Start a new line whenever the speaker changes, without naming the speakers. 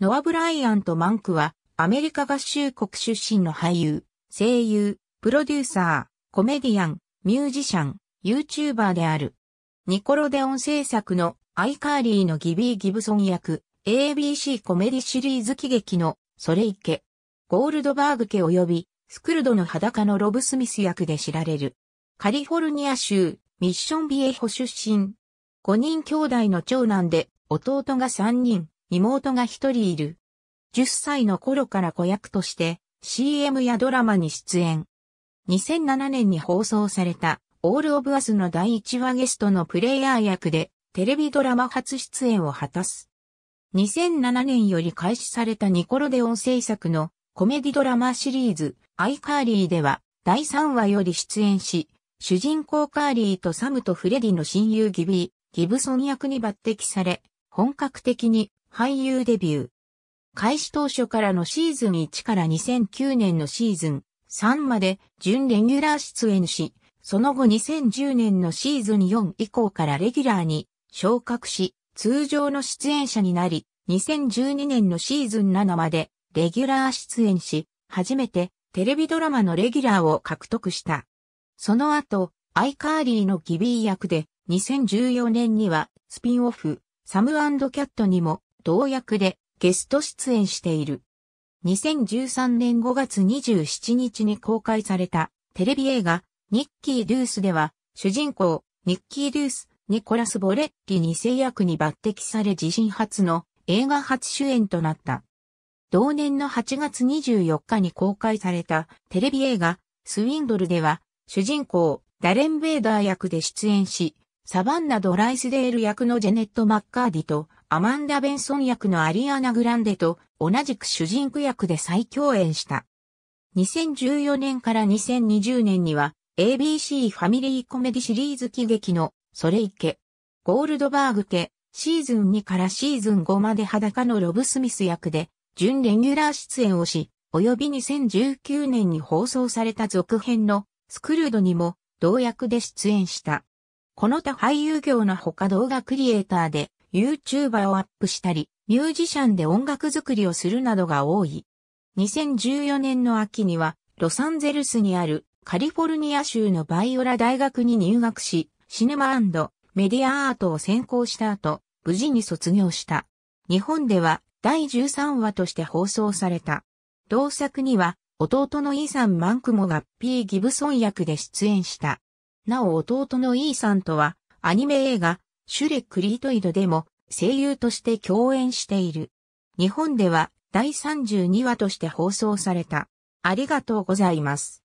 ノア・ブライアント・マンクは、アメリカ合衆国出身の俳優、声優、プロデューサー、コメディアン、ミュージシャン、YouTuber である。ニコロデオン制作のアイカーリーのギビー・ギブソン役、ABC コメディシリーズ喜劇のそれいけ、ゴールドバーグ家及びスクールド 裸のロブ・スミス役で知られる。カリフォルニア州ミッションビエホ出身。5人兄弟の長男で弟が3人、妹が1人いる。10歳の頃から子役として CM やドラマに出演。2007年に放送された All of Us の第1話ゲストのプレイヤー役でテレビドラマ初出演を果たす。2007年より開始されたニコロデオン制作のコメディドラマシリーズアイカーリーでは第3話より出演し、主人公カーリーとサムとフレディの親友ギビー、ギブソン役に抜擢され、本格的に俳優デビュー。開始当初からのシーズン1から2009年のシーズン3まで準レギュラー出演し、その後2010年のシーズン4以降からレギュラーに昇格し、通常の出演者になり、2012年のシーズン7までレギュラー出演し、初めてテレビドラマのレギュラーを獲得した。その後、アイカーリーのギビー役で、2014年にはスピンオフ、サムキャットにも同役でゲスト出演している。2013年5月27日に公開されたテレビ映画ニッキー・ドゥースでは主人公ニッキー・ドゥース、ニコラス・ボレッリ二世役に抜擢され自身初の映画初主演となった。同年の8月24日に公開されたテレビ映画スウィンドルでは主人公ダレン・ベーダー役で出演し、サバンナ・ドライスデール役のジェネット・マッカーディとアマンダ・ベンソン役のアリアナ・グランデと同じく主人公役で再共演した。2014年から2020年には ABC ファミリーコメディシリーズ喜劇のそれいけ、ゴールドバーグ家、シーズン2からシーズン5まで裸のロブ・スミス役で準レギュラー出演をし、及び2019年に放送された続編のスクルードにも同役で出演した。この他俳優業の他動画クリエイターで YouTuber をアップしたり、ミュージシャンで音楽作りをするなどが多い。2014年の秋には、ロサンゼルスにあるカリフォルニア州のバイオラ大学に入学し、シネマメディアアートを専攻した後、無事に卒業した。日本では第13話として放送された。同作には、弟のイーサン・マンクモがピー・ギブソン役で出演した。なお弟のイーサンとは、アニメ映画、シュレ・クリートイドでも声優として共演している。日本では第32話として放送された。ありがとうございます。